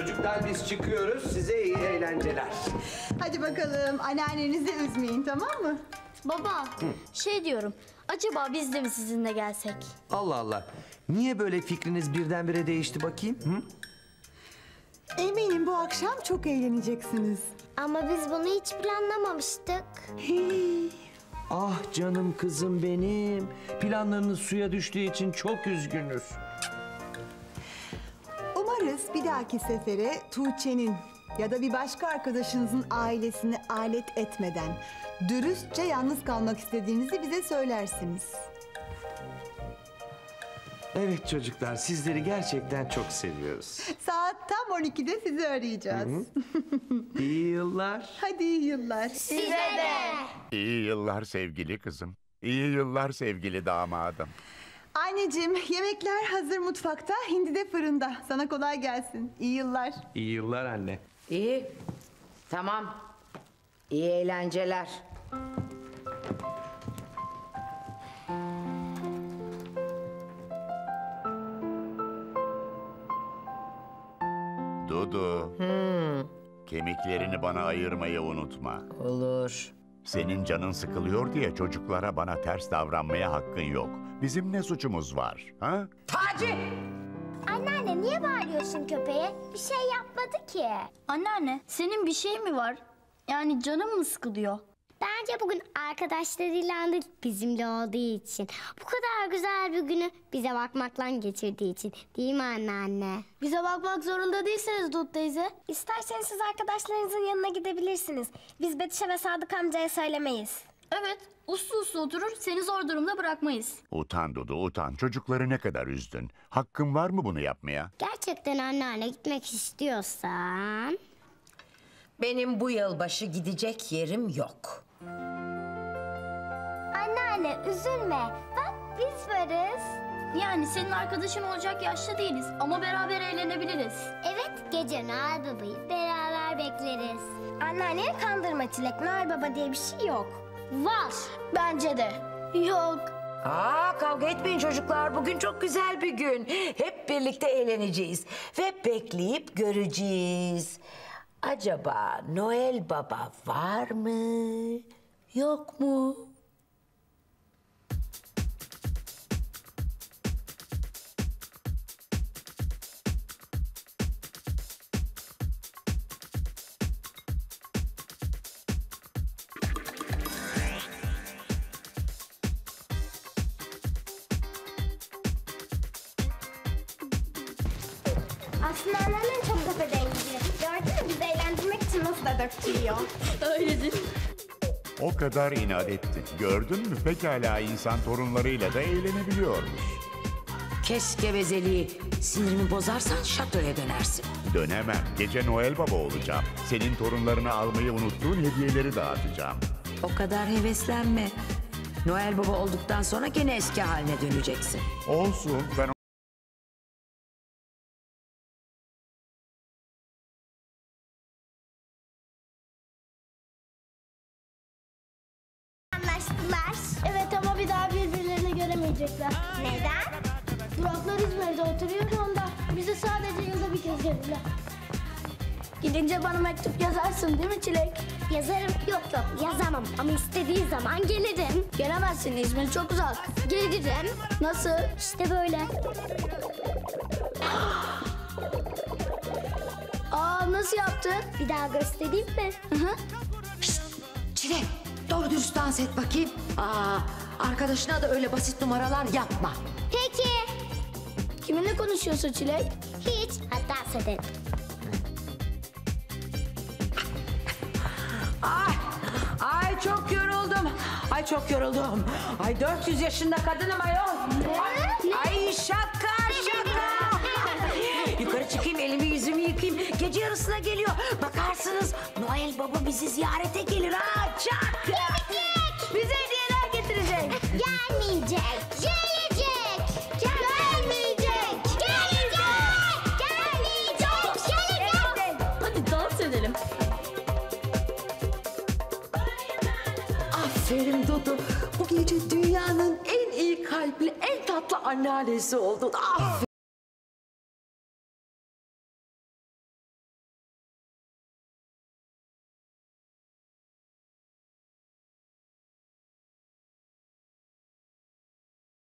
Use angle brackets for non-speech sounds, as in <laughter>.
Çocuklar biz çıkıyoruz. Size iyi eğlenceler. Hadi bakalım anneannenizi üzmeyin tamam mı? Baba, şey diyorum. Acaba biz de mi sizinle gelsek? Allah Allah. Niye böyle fikriniz birdenbire değişti bakayım? Hı? Eminim bu akşam çok eğleneceksiniz. Ama biz bunu hiç planlamamıştık. Ah canım kızım benim. Planlarınız suya düştüğü için çok üzgünüz. Umarız bir dahaki sefere Tuğçe'nin ya da bir başka arkadaşınızın ailesini alet etmeden dürüstçe yalnız kalmak istediğinizi bize söylersiniz. Evet çocuklar sizleri gerçekten çok seviyoruz. Saat tam 12'de sizi arayacağız. İyi yıllar. <laughs> Hadi iyi yıllar. İyi yıllar sevgili kızım. İyi yıllar sevgili damadım. Anneciğim yemekler hazır mutfakta, hindi de fırında. Sana kolay gelsin. İyi yıllar. İyi yıllar anne. İyi. Tamam. İyi eğlenceler. Dudu. Kemiklerini bana ayırmayı unutma. Olur. Senin canın sıkılıyor diye çocuklara bana ters davranmaya hakkın yok. Bizim ne suçumuz var? Ha? Taci! Anneanne niye bağırıyorsun köpeğe? Bir şey yapmadı ki. Anneanne, senin bir şey mi var? Yani canın mı sıkılıyor? Bence bugün arkadaşlarıyla bizimle olduğu için. Bu kadar güzel bir günü bize bakmakla geçirdiği için. Değil mi anneanne? Bize bakmak zorunda değilsiniz Dut teyze. İsterseniz siz arkadaşlarınızın yanına gidebilirsiniz. Biz Betüş'e ve Sadık amcaya söylemeyiz. Evet, uslu uslu oturur, seni zor durumda bırakmayız. Utan Dudu utan. Çocukları ne kadar üzdün. Hakkın var mı bunu yapmaya? Gerçekten anneanne gitmek istiyorsan... Benim bu yılbaşı gidecek yerim yok. Anneanne üzülme. Bak biz varız. Yani senin arkadaşın olacak yaşta değiliz ama beraber eğlenebiliriz. Evet gece Noel Baba'yı beraber bekleriz. Anneanneni kandırma Çilek. Noel Baba diye bir şey yok. Var. Bence de. Yok. Aa kavga etmeyin çocuklar. Bugün çok güzel bir gün. Hep birlikte eğleneceğiz ve bekleyip göreceğiz. Acaba Noel Baba var mı? Yok mu? Aslında anneannen çok kafa dengi. Gördün mü bizi eğlendirmek için nasıl da döktürüyor. Öyledir. O kadar inat etti. Gördün mü? Pekala insan torunlarıyla da eğlenebiliyormuş. Kes gevezeliği. Sinirimi bozarsan şatoya dönersin. Dönemem. Gece Noel Baba olacağım. Senin torunlarını almayı unuttuğun hediyeleri dağıtacağım. O kadar heveslenme. Noel Baba olduktan sonra gene eski haline döneceksin. Olsun. Ben göremeyecekler. Neden? Duraklar İzmir'de oturuyor da onda. Bizi sadece yılda bir kez görürler. Gidince bana mektup yazarsın değil mi Çilek? Yazarım. Yok yok yazamam ama istediği zaman gelirim. Gelemezsin İzmir çok uzak. Gelirim. Nasıl? İşte böyle. <gasps> Aa nasıl yaptın? Bir daha göstereyim mi? Çilek doğru dürüst dans et bakayım. Aa, arkadaşına da öyle basit numaralar yapma. Peki. Kiminle konuşuyorsun Çilek? Hiç. Hatta ederim. Ay, ay çok yoruldum. Ay çok yoruldum. Ay 400 yaşında kadınım ayol. Ay, ay şaka şaka. <laughs> Yukarı çıkayım elimi yüzümü yıkayayım. Gece yarısına geliyor. Bakarsınız Noel Baba bizi ziyarete gelir ha. Çak. Bize hediyeler getirecek. Gelmeyecek. Gelecek. Gelmeyecek. Gelecek. Gelmeyecek. Gelecek. Hadi dans edelim. Aferin Dudu. Bu gece dünyanın en iyi kalpli, en tatlı anneannesi oldun. Aferin.